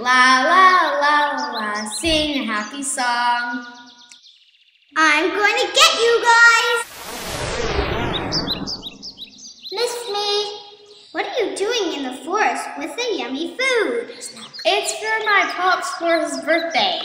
La la la la, sing a happy song. I'm going to get you guys. Miss me, what are you doing in the forest with the yummy food? It's for my pops for his birthday.